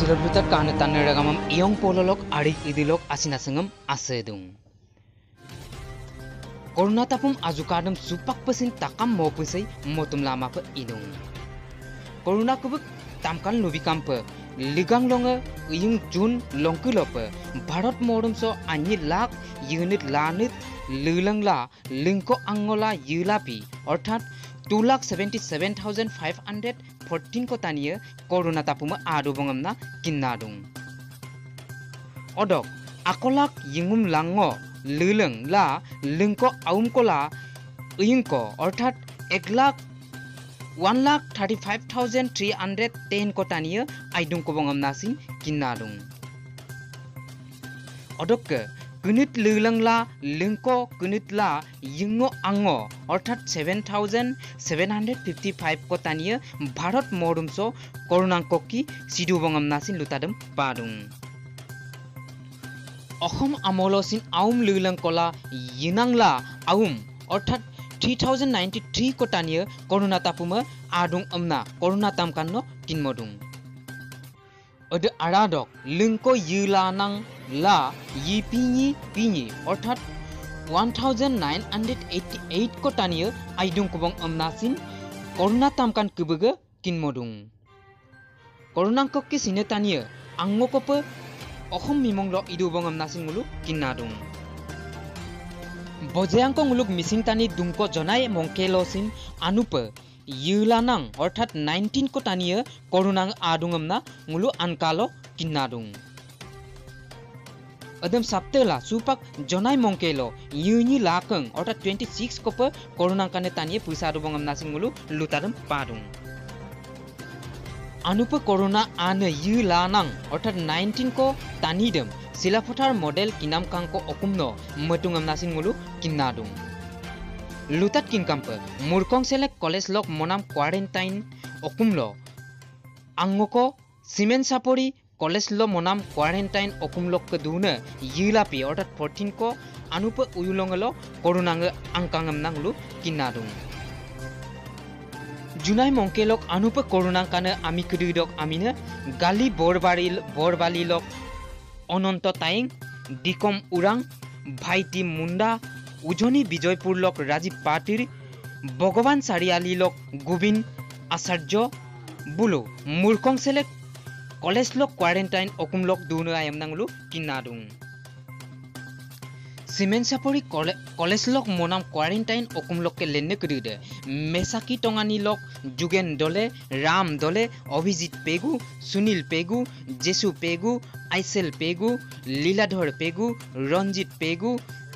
සිලබුතක් කාන තන්නට ගමම් ඉයොන් පොලොක් අඩි ඉදිලොක් අසිනසඟම් අසේදුම්. கொருணாத்தப்பும் அசுகாடம் சுப்பக்பசின் தக்கம் மோப்புசை மோத்தும்லாமாப்ப இனும் கொருணாக்குபுக் தாம்கால் நுவிகாம்ப லிகாங்லோங்க இயும் ஜூன் லொங்குலோப்ப பரத் மோடும் சோ அஞ்சி லாக் யூனிட் லானித் லிலங்லா லிங்கோ அங்கோலா யூலாபி அர்த்தாத் two lakh seventy seven thousand five hundred fourteen কোতানিয়ে corona তাপুম আরো বঙ্গমনা কিন্না দুং অডক আকলাক ইংম লাং লং লা লিংক আউম কলা ইংক অর্থাৎ এক lakh one lakh thirty five thousand three hundred ten কোতানিয়ে আইডুং কবংমনা সিং কিন্না দুং অডক কুনিত লিলংলা লিংক কুনিতলা ইংো আঙো অর্থাৎ seven thousand seven hundred fifty five কতানিয়ে Bharat মরুমস করুণাঙ্কি সিদু বঙাম নাচিন লুতাদম পাদুং অসম আমলচিন আউম লিলং কলা ইনাংলা আউম অর্থাৎ থ্রি থাউজেন্ড নাইনটি থ্রি কটানিয়ে করুণা তাপুমে আদুং আমনা করুণা তামকান্ন কিনমদুং ওদে আরাদক লিংক ইলানাং লা ই পিঙি অর্থাৎ one thousand nine hundred eighty eight kubong amnasin koruna tamkan kubuge kinmodung korunang kokki sine taniyo angmo kope Assam মিমংল ইদু বঙম নাচিং মুলুক কিন্নাদুং বজেয়াংক মুলুক টানি দুংক জনাই মংকে আনুপে ইউলানাং অর্থাৎ নাইনটিন কোটানিয়ে করুণাং আদুংমনা মুলু আনকালো কিনাদুং অদম সাপ্তলা সুপাক জনাই মঙ্কেলো ইউনি লাকং অর্থাৎ টুয়েন্টি সিক্স কপ করুণাং কানে তানিয়ে পুসা দুবংমনা সিং মুলু লুতারম পাদুং আনুপ করুণা আন ইউ লানাং অর্থাৎ নাইনটিন ক তানিদম শিলাফথার মডেল কিনাম কাঙ্ক অকুমন মতুংমনা সিং মুলু কিনাদুং kinnadung. Lutat kinkampe murkong selek college lok monam quarantine okumlo angoko simen sapori কলেজলো মনাম কোৱাৰেণ্টাইন অকুমলক দুনে ইলাপি অৰ্থাৎ ফৰ্টিন ক আনুপ উয়ুলঙল করুণাঙ্গ আংকাঙম নাংলু কিনাদুং জুনাই মংকেলক আনুপ করুণাং কানে আমি কৃদক আমিনে গালি বৰবাৰী বৰবালিলক অনন্ত তাইং ডিকম উৰাং ভাইটি মুণ্ডা উজনি বিজয়পুৰলক ৰাজীৱ পাটিৰ ভগৱান চাৰিআলিলক গোবিন্দ আচাৰ্য বোলো মূৰ্খং চেলেক কলেজ লক কোৱাৰেণ্টাইন অকুম লক দুনো আয়াম নাংলো কিনাদুং চিমেণ্ট চাপৰি কলেজ লক মনাম কোৱাৰেণ্টাইন অকুম লককে লেনে কৰিদে মেচাকি টঙানি লক যোগেন দলে ৰাম দলে অভিজিৎ পেগু সুনীল পেগু জেচু পেগু আইচেল পেগু লীলাধৰ পেগু ৰঞ্জিত পেগু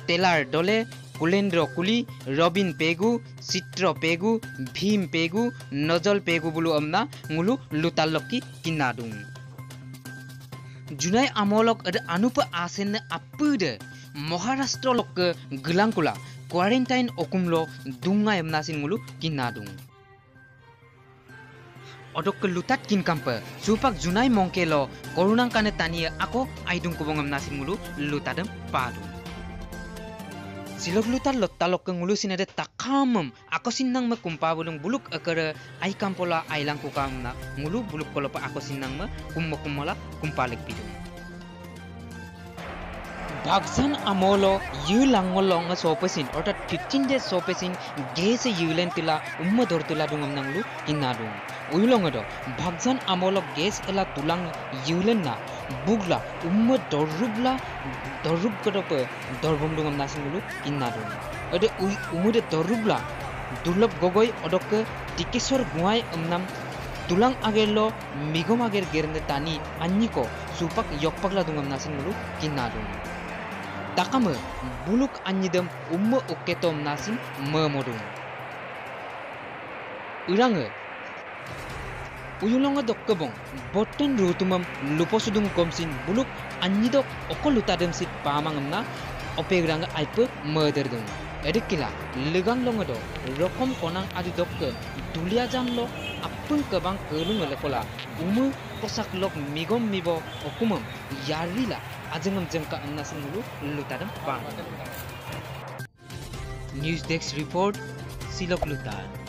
তেলাৰ দলে কুলেন্দ্ৰ কুলি ৰবিন পেগু চিত্ৰ পেগু ভীম পেগু নজল পেগু বোলো অমনা মোলো লোতালকি কিনাদুং। জুনাই আমলক আনুপ আছেন আপুদে মহারাষ্ট্র লক গলাংকুলা কোয়ারেন্টাইন অকুমলো দুঙা এমনাসিন মুলু কিনাদুং। অদক লুতাত কিনকাম্প সুপাক জুনাই মংকে ল করুণাং কানে টানিয়ে আকৌ আইদুং কুবং এমনাসিন মুলু লুতাদম পাদুং। Siloglutan lottalok kang ulu sinere takamam ako sinang ma kumpabulong buluk akara ay kampola ay lang kukam na ngulu buluk kolopa ako sinang ma kummakumala kumpalik pido. Bagsan amolo yu langolong sopesin ortat 15 days sopesin gese yulen tila umma dor tila dungam nanglu inadung. Uyulong ado bagsan amolo ges ela tulang yulen na বুগলা উম্ম দৰুবলা দৰুব গতক দৰ্বং দুগম নাচিম বুলি কিনা দৰ অতে উই উমৈদে দৰুবলা দুৰ্লভ গগৈ অদক টিকেশ্বৰ গুৱাই অমনাম তুলাং আগেৰ ল মিগম আগেৰ গেৰেণ্ডে টানি আন্যিক চুপাক য়ক পাগলা দুগম নাচিম বুলি কিনা দৰ বুলুক আন্যিদম উম্ম অকেতম নাছিল ম মদম ইৰাঙে memodung urange uyulonga dokkebong botten rutumam luposudung komsin buluk anyidok okolutadem sit pamangam na opegranga aipe merderdung edikila legang longado rokom konang adi dokke dulia janlo apun kebang kelung lekola umu posak lok migom mibo okumam yarila ajengam jengka anna singulu lutadam bang news desk report silok lutar